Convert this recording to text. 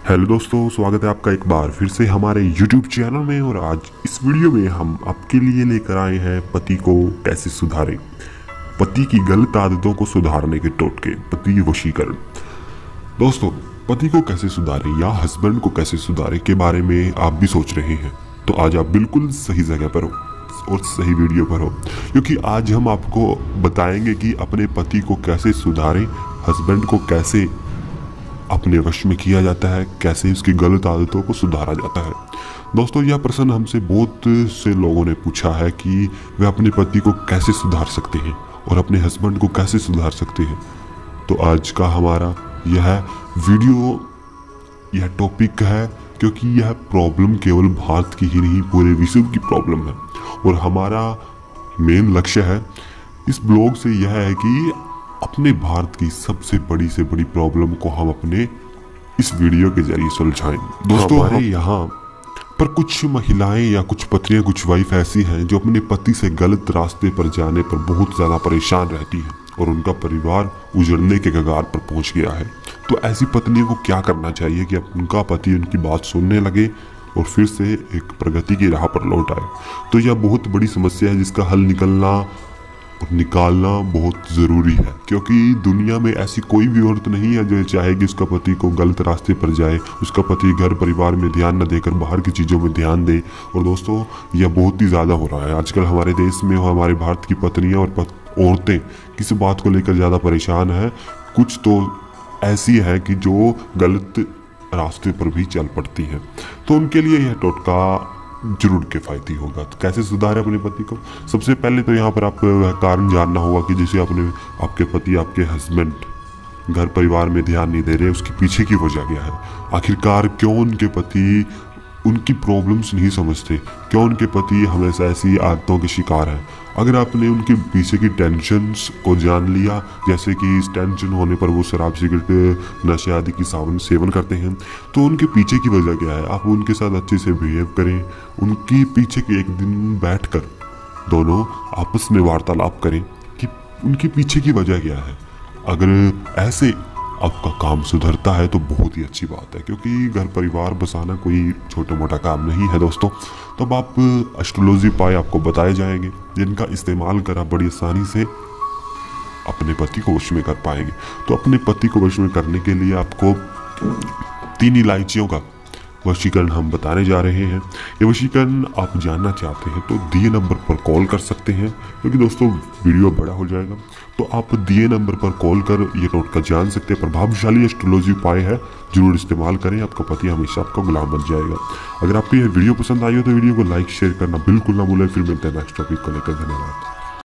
Hello दोस्तों, स्वागत है आपका एक बार फिर से हमारे यूट्यूब चैनल में और आज इस वीडियो में हम आपके लिए लेकर आए हैं पति को कैसे सुधारें। पति की गलत आदतों को सुधारने के टोटके, पति वशीकरण। दोस्तों, पति को कैसे सुधारें या हस्बैंड को कैसे सुधारें के बारे में आप भी सोच रहे हैं तो आज आप बिल्कुल सही जगह पर हो और सही वीडियो पर हो, क्योंकि आज हम आपको बताएँगे कि अपने पति को कैसे सुधारें हस्बैंड को कैसे अपने वश में किया जाता है, कैसे उसकी गलत आदतों को सुधारा जाता है। दोस्तों, यह प्रश्न हमसे बहुत से लोगों ने पूछा है कि वे अपने पति को कैसे सुधार सकते हैं और अपने हस्बैंड को कैसे सुधार सकते हैं। तो आज का हमारा यह वीडियो, यह टॉपिक है, क्योंकि यह प्रॉब्लम केवल भारत की ही नहीं, पूरे विश्व की प्रॉब्लम है। और हमारा मेन लक्ष्य है, इस ब्लॉग से यह है कि अपने भारत की सबसे बड़ी से बड़ी प्रॉब्लम को हम अपने इस वीडियो के ज़रिए सुलझाएँ दोस्तों हमारे यहाँ पर कुछ महिलाएँ या कुछ पत्नियाँ कुछ वाइफ ऐसी हैं जो अपने पति से गलत रास्ते पर जाने पर बहुत ज़्यादा परेशान रहती हैं और उनका परिवार उजड़ने के कगार पर पहुँच गया है। तो ऐसी पत्नियों को क्या करना चाहिए कि उनका पति उनकी बात सुनने लगे और फिर से एक प्रगति की राह पर लौट आए? तो यह बहुत बड़ी समस्या है जिसका हल निकलना निकालना बहुत ज़रूरी है, क्योंकि दुनिया में ऐसी कोई भी औरत नहीं है जो चाहेगी उसका पति को गलत रास्ते पर जाए, उसका पति घर परिवार में ध्यान न देकर बाहर की चीज़ों में ध्यान दे। और दोस्तों, यह बहुत ही ज़्यादा हो रहा है। आजकल हमारे देश में और हमारे भारत की पत्नियाँ और औरतें किसी बात को लेकर ज़्यादा परेशान है? कुछ तो ऐसी है कि जो गलत रास्ते पर भी चल पड़ती हैं। तो उनके लिए यह टोटका ज़रूर किफ़ायती होगा। तो कैसे सुधारें अपने पति को? सबसे पहले तो यहाँ पर आपको वह कारण जानना होगा कि जैसे अपने आपके पति, आपके हस्बैंड घर परिवार में ध्यान नहीं दे रहे, उसके पीछे की वजह क्या है? आखिरकार क्यों उनके पति उनकी प्रॉब्लम्स नहीं समझते। क्यों उनके पति हमेशा ऐसी आदतों के शिकार हैं? अगर आपने उनके पीछे की टेंशन्स को जान लिया, जैसे कि इस टेंशन होने पर वो शराब सिगरेट, नशे आदि की सावन सेवन करते हैं तो उनके पीछे की वजह क्या है? आप उनके साथ अच्छे से बिहेव करें। उनके पीछे के एक दिन बैठ कर दोनों आपस में वार्तालाप करें कि उनके पीछे की वजह क्या है? अगर ऐसे आपका काम सुधरता है तो बहुत ही अच्छी बात है, क्योंकि घर परिवार बसाना कोई छोटा मोटा काम नहीं है दोस्तों। तब आप एस्ट्रोलॉजी पाए आपको बताए जाएँगे, जिनका इस्तेमाल कर आप बड़ी आसानी से अपने पति को वश में कर पाएँगे। तो अपने पति को वश में करने के लिए आपको तीन इलायचियों का वशीकरण हम बताने जा रहे हैं। ये वशीकरण आप जानना चाहते हैं तो दिए नंबर पर कॉल कर सकते हैं, क्योंकि तो दोस्तों वीडियो बड़ा हो जाएगा। तो आप दिए नंबर पर कॉल कर ये नोट का जान सकते हैं। प्रभावशाली एस्ट्रोलॉजी उपाय है, ज़रूर इस्तेमाल करें, आपका पति हमेशा आपका गुलाम बन जाएगा। अगर आपको यह वीडियो पसंद आई हो तो वीडियो को लाइक, शेयर करना बिल्कुल ना भूलें। फिर मिलते हैं नेक्स्ट टॉपिक को लेकर। धन्यवाद।